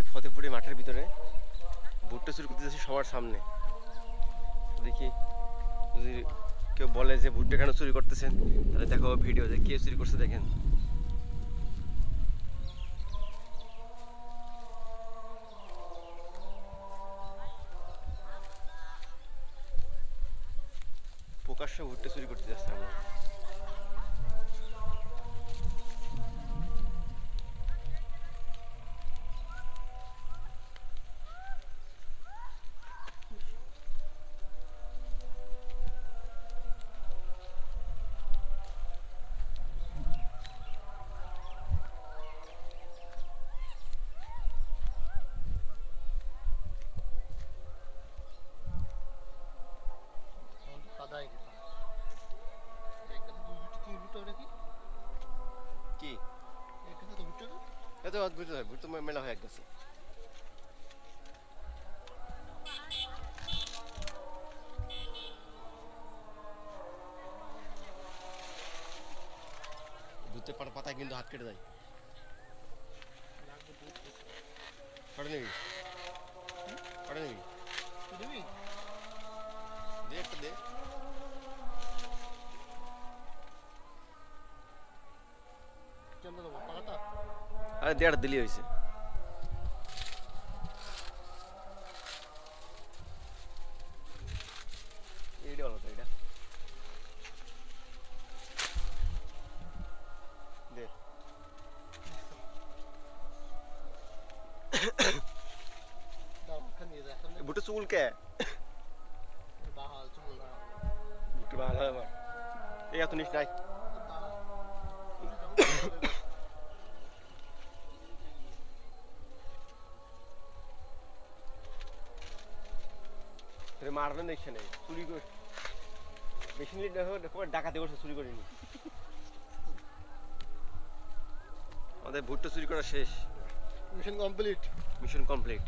আছি ফতেপুরি মাঠের ভিতরে। ভুট্টা চুরি করতে যাচ্ছি সবার সামনে। দেখি যদি কেউ বলে যে ভুট্টা কেন চুরি করতেছেন, তাহলে দেখো ভিডিও যে কে চুরি করছে দেখেন। প্রকাশ্য ভুট্টা চুরি করতে যাচ্ছে আমরা। এত অদ্ভুত হয় ভুট্টা মেলা হয়ে গেছে ভূতের পাতা পাতায় কিন্তু হাত কেটে যায় কটা নিবি কটা নিবি দিবি দে একটা দে কেন দেবো পাকাটা আরে দে একটা দিলি হয়েছে এইটা ভালো তো এটা দে দাও ওখানে নিয়ে যা এখন বুটো চুল কে বাহাল চুল না বুটো ভালো আমার এই এত নিস নাই দেখছে নেই চুরি করে দেখো দেখো ডাকাতি করছে চুরি করিনি। আমাদের ভুট্টা চুরি করা শেষ। Mission complete mission complete